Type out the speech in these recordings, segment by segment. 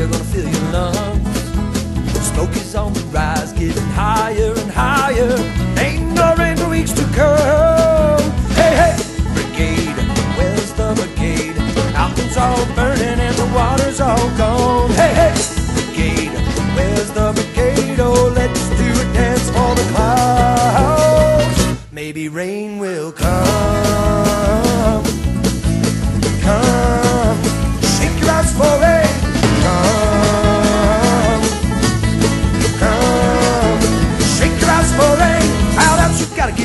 Air gonna fill your lungs. Smoke is on the rise, getting higher and higher. Ain't no rain for weeks to come. Hey, hey, brigade, where's the brigade? Mountains all burning and the water's all gone.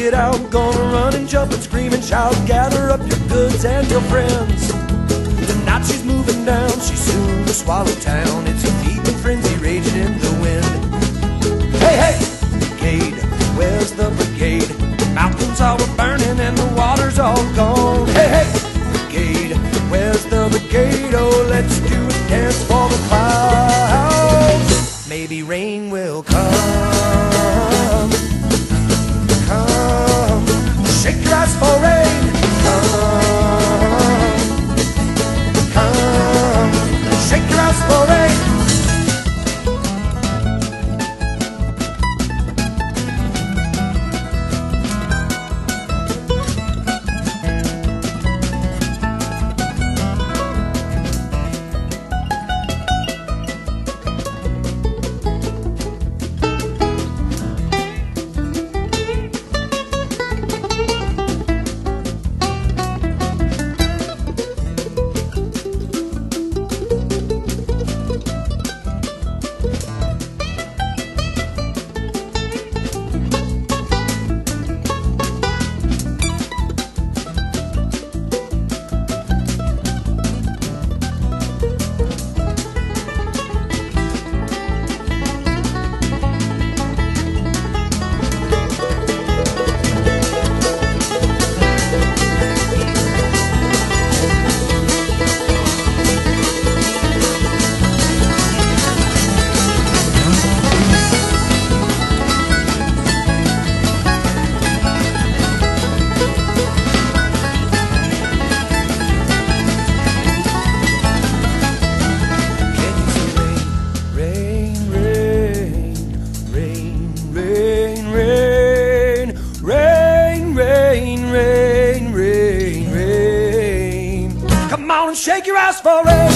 Get out. Gonna run and jump and scream and shout. Gather up your goods and your friends. Tonight she's moving down. She's soon to swallow town. It's a heathen frenzy raging in the wind. Hey, hey, brigade, where's the brigade? Mountains all are burning and the water's all gone. Hey, hey, brigade, where's the brigade? Oh, let's do a dance for the clouds. Maybe rain will come. sick lads forever. Rain, rain, rain? Come on and shake your ass for rain,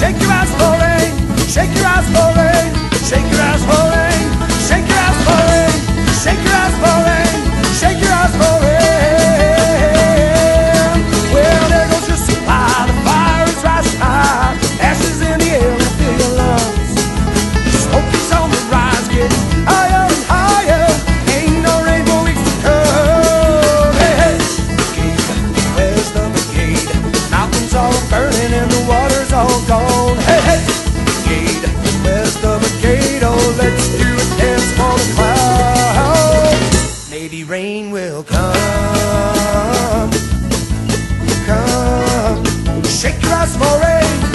shake your ass for rain, shake your ass for rain, rain will come. Come, shake your ass for rain.